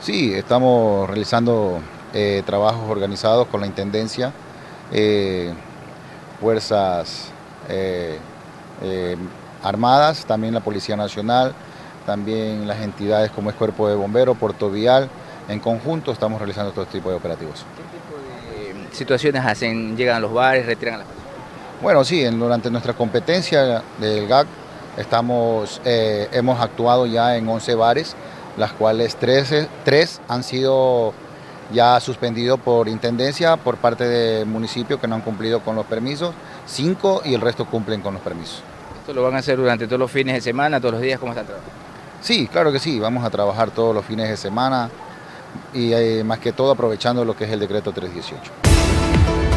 Sí, estamos realizando eh, trabajos organizados con la Intendencia, eh, Fuerzas eh, Armadas, también la Policía Nacional, también las entidades como es Cuerpo de Bomberos, Puerto Vial, en conjunto estamos realizando todo este tipo de operativos. ¿Qué tipo de situaciones hacen? ¿Llegan a los bares, retiran a las personas? Bueno, sí, durante nuestra competencia del GAC estamos, hemos actuado ya en 11 bares, las cuales tres, han sido ya suspendidos por intendencia por parte del municipio que no han cumplido con los permisos, cinco y el resto cumplen con los permisos. ¿Esto lo van a hacer durante todos los fines de semana, todos los días? ¿Cómo están trabajando? Sí, claro que sí, vamos a trabajar todos los fines de semana y eh, más que todo aprovechando lo que es el decreto 318.